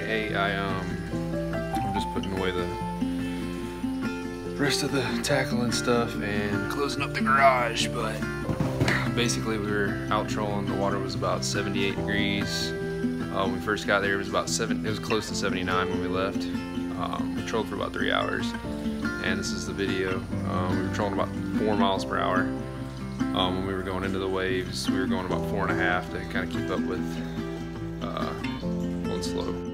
Hey, I um, I'm just putting away the rest of the tackle and stuff and closing up the garage, but basically we were out trolling. The water was about 78 degrees. Uh, when we first got there, it was about seven. It was close to 79 when we left. Um, we trolled for about three hours, and this is the video. Um, we were trolling about four miles per hour. Um, when we were going into the waves, we were going about four and a half to kind of keep up with uh, going slow.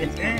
Yeah.